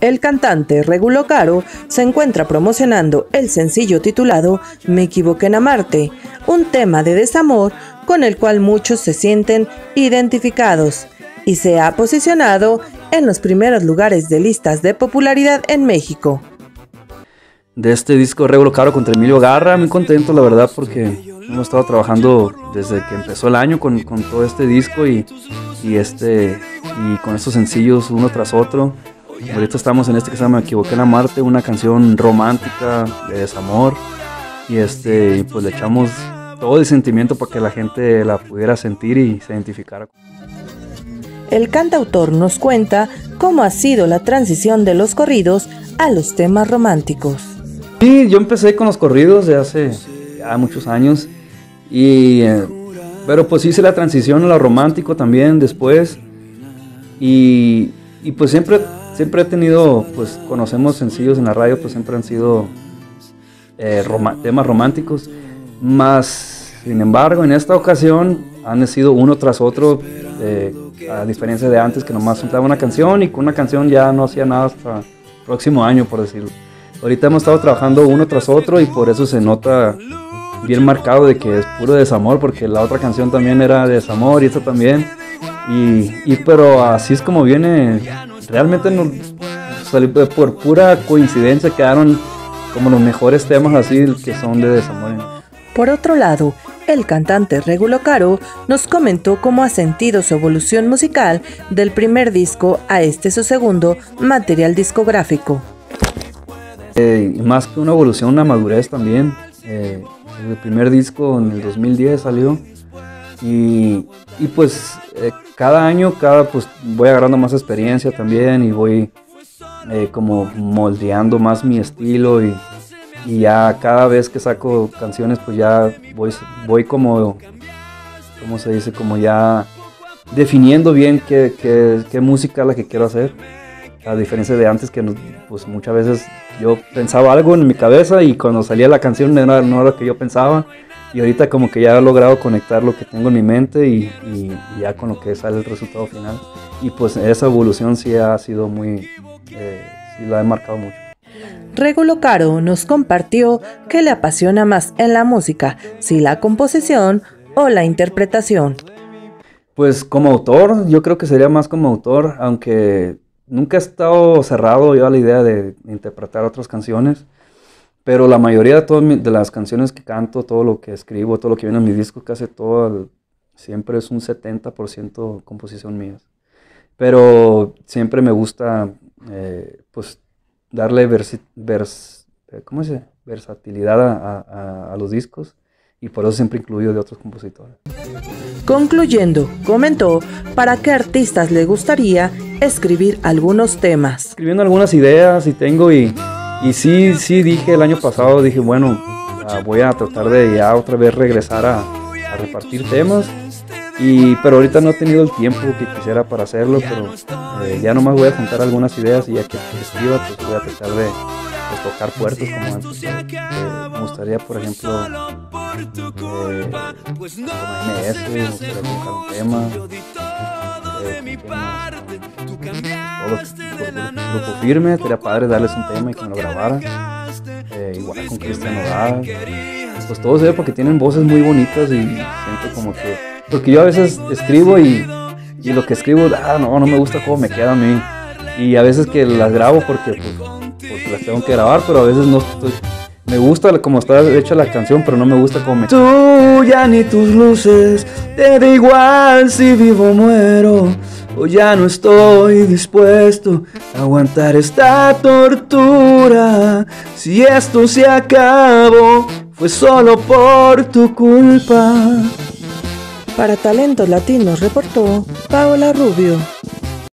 El cantante Regulo Caro se encuentra promocionando el sencillo titulado Me equivoqué en amarte, un tema de desamor con el cual muchos se sienten identificados y se ha posicionado en los primeros lugares de listas de popularidad en México. De este disco Regulo Caro contra Emilio Garra, muy contento la verdad porque hemos estado trabajando desde que empezó el año con, todo este disco y, y, este, y con estos sencillos uno tras otro. Ahorita estamos en este que se llama Me equivoqué en amarte, una canción romántica de desamor. Y este, pues le echamos todo el sentimiento para que la gente la pudiera sentir y se identificara. El cantautor nos cuenta cómo ha sido la transición de los corridos a los temas románticos. Sí, yo empecé con los corridos de hace ya muchos años. Y, eh, pero pues hice la transición a lo romántico también después. Y, y pues siempre siempre he tenido, pues conocemos sencillos en la radio, pues siempre han sido eh, temas románticos, más sin embargo en esta ocasión han sido uno tras otro, eh, a diferencia de antes que nomás soltaba una canción y con una canción ya no hacía nada hasta el próximo año, por decirlo. Ahorita hemos estado trabajando uno tras otro y por eso se nota bien marcado de que es puro desamor, porque la otra canción también era de desamor y esta también. Y, y pero así es como viene realmente no, por pura coincidencia quedaron como los mejores temas así que son de desamor. Por otro lado, el cantante Regulo Caro nos comentó cómo ha sentido su evolución musical del primer disco a este su segundo material discográfico. Eh, más que una evolución, una madurez también. Eh, el primer disco en el 2010 salió y, y pues eh, cada año, cada, pues voy agarrando más experiencia también y voy eh, como moldeando más mi estilo y, ya cada vez que saco canciones pues ya voy, voy como, ¿cómo se dice? Como ya definiendo bien qué, qué, música es la que quiero hacer. A diferencia de antes que pues muchas veces yo pensaba algo en mi cabeza y cuando salía la canción era, no era lo que yo pensaba y ahorita como que ya he logrado conectar lo que tengo en mi mente y, ya con lo que sale el resultado final. Y pues esa evolución sí ha sido muy, eh, sí la he marcado mucho. Regulo Caro nos compartió que le apasiona más en la música, si la composición o la interpretación. Pues como autor, yo creo que sería más como autor, aunque nunca he estado cerrado yo a la idea de interpretar otras canciones. Pero la mayoría de, de las canciones que canto, todo lo que escribo, todo lo que viene en mi disco, casi todo, siempre es un 70% composición mía. Pero siempre me gusta, eh, pues, darle eh, ¿cómo se versatilidad a, a los discos y por eso siempre incluyo de otros compositores. Concluyendo, comentó para qué artistas le gustaría escribir algunos temas. Escribiendo algunas ideas y tengo y y sí, sí dije el año pasado, dije, bueno, ah, voy a tratar de ya otra vez regresar a, repartir temas. Y, pero ahorita no he tenido el tiempo que quisiera para hacerlo, pero eh, ya nomás voy a juntar algunas ideas y ya que escriba, pues voy a tratar de, tocar puertos como antes. Eh, me gustaría, por ejemplo, eh, MS, me gustaría tocar un tema. Eh, grupo firme, sería padre darles un tema y que me lo grabara. Eh, igual con Cristian Nodal. Pues todo se ve porque tienen voces muy bonitas y siento como que. Porque yo a veces escribo y, y lo que escribo, ah, no, no me gusta cómo me queda a mí. Y a veces que las grabo porque, pues, porque las tengo que grabar, pero a veces no estoy. Me gusta como está hecha la canción, pero no me gusta cómo me. Tú ya ni tus luces, te da igual si vivo o muero. O ya no estoy dispuesto a aguantar esta tortura. Si esto se acabó, fue solo por tu culpa. Para Talentos Latinos reportó Paola Rubio.